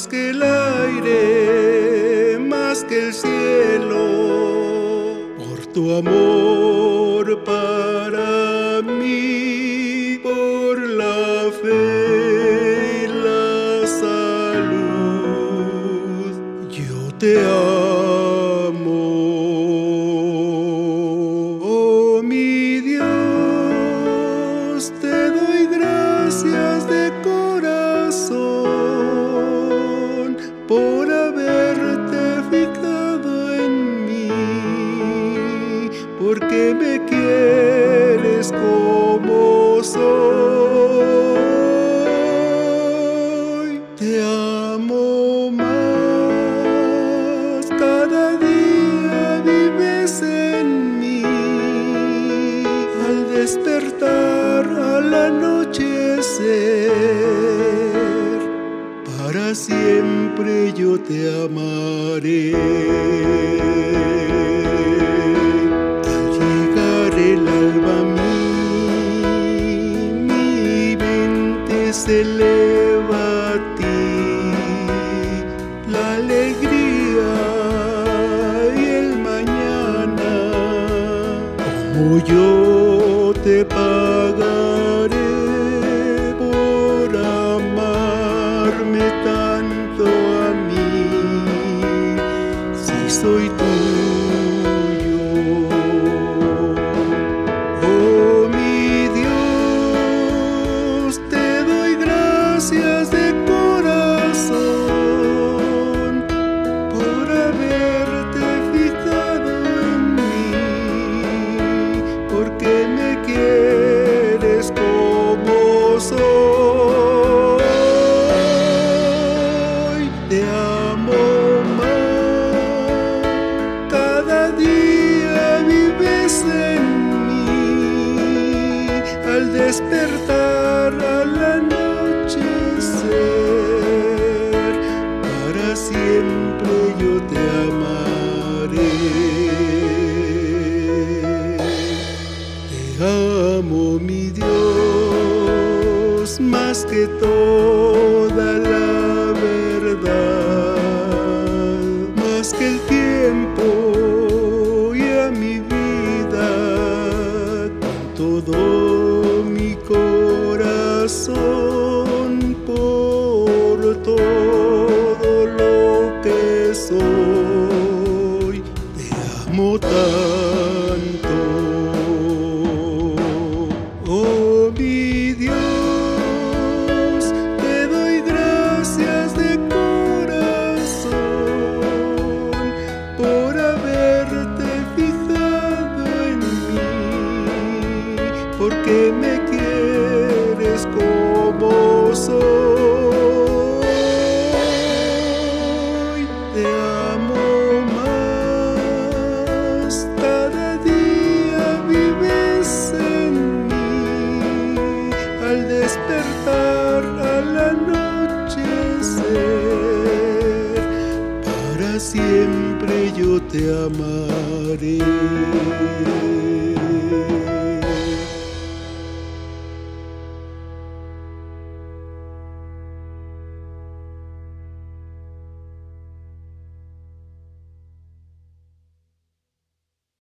más que el aire, más que el cielo, por tu amor para mí, por la fe y la salud, yo te amo. Siempre yo te amaré. Al llegar el alba mí, mi mente se eleva a ti. La alegría y el mañana, como yo te pagaré soy tuyo. Despertar, al anochecer, para siempre yo te amaré. Te amo, mi Dios, más que toda la verdad, más que el tiempo y a mi vida, todo corazón, por todo lo que soy, te amo tanto. Como soy. Te amo más, cada día vives en mí, al despertar, al anochecer, para siempre yo te amaré.